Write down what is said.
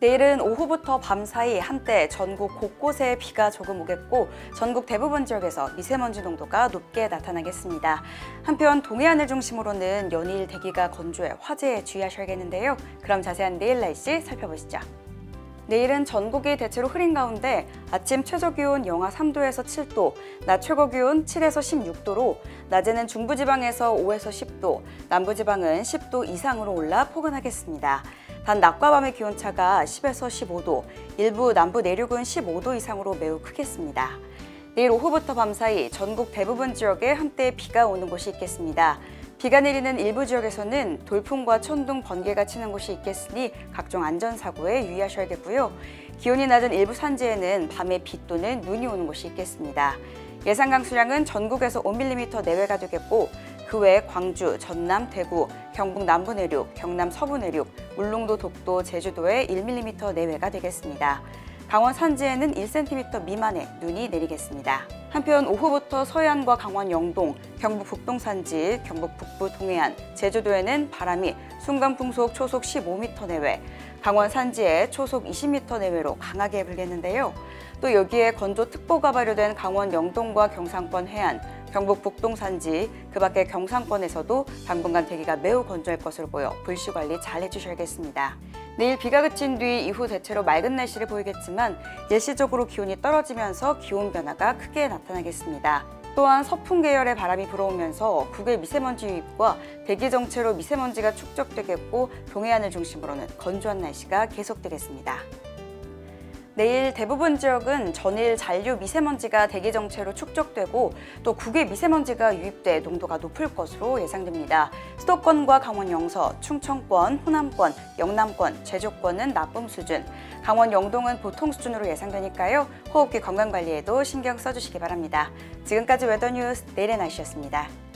내일은 오후부터 밤 사이 한때 전국 곳곳에 비가 조금 오겠고 전국 대부분 지역에서 미세먼지 농도가 높게 나타나겠습니다. 한편 동해안을 중심으로는 연일 대기가 건조해 화재에 주의하셔야겠는데요. 그럼 자세한 내일 날씨 살펴보시죠. 내일은 전국이 대체로 흐린 가운데 아침 최저 기온 영하 3도에서 7도, 낮 최고 기온 7에서 16도로 낮에는 중부지방에서 5에서 10도, 남부지방은 10도 이상으로 올라 포근하겠습니다. 단 낮과 밤의 기온차가 10에서 15도, 일부 남부 내륙은 15도 이상으로 매우 크겠습니다. 내일 오후부터 밤사이 전국 대부분 지역에 한때 비가 오는 곳이 있겠습니다. 비가 내리는 일부 지역에서는 돌풍과 천둥, 번개가 치는 곳이 있겠으니 각종 안전사고에 유의하셔야겠고요. 기온이 낮은 일부 산지에는 밤에 비 또는 눈이 오는 곳이 있겠습니다. 예상 강수량은 전국에서 5mm 내외가 되겠고 그 외 광주, 전남, 대구, 경북 남부 내륙, 경남 서부 내륙, 울릉도, 독도, 제주도에 1mm 내외가 되겠습니다. 강원 산지에는 1cm 미만의 눈이 내리겠습니다. 한편 오후부터 서해안과 강원 영동, 경북 북동 산지, 경북 북부 동해안, 제주도에는 바람이 순간 풍속 초속 15m 내외, 강원 산지에 초속 20m 내외로 강하게 불겠는데요. 또 여기에 건조특보가 발효된 강원 영동과 경상권 해안, 경북 북동 산지, 그 밖에 경상권에서도 당분간 대기가 매우 건조할 것으로 보여 불씨 관리 잘 해주셔야겠습니다. 내일 비가 그친 뒤 이후 대체로 맑은 날씨를 보이겠지만 일시적으로 기온이 떨어지면서 기온 변화가 크게 나타나겠습니다. 또한 서풍 계열의 바람이 불어오면서 국외 미세먼지 유입과 대기 정체로 미세먼지가 축적되겠고 동해안을 중심으로는 건조한 날씨가 계속되겠습니다. 내일 대부분 지역은 전일 잔류 미세먼지가 대기 정체로 축적되고 또 국외 미세먼지가 유입돼 농도가 높을 것으로 예상됩니다. 수도권과 강원 영서, 충청권, 호남권, 영남권, 제주권은 나쁨 수준, 강원 영동은 보통 수준으로 예상되니까요. 호흡기 건강 관리에도 신경 써주시기 바랍니다. 지금까지 웨더뉴스 내일의 날씨였습니다.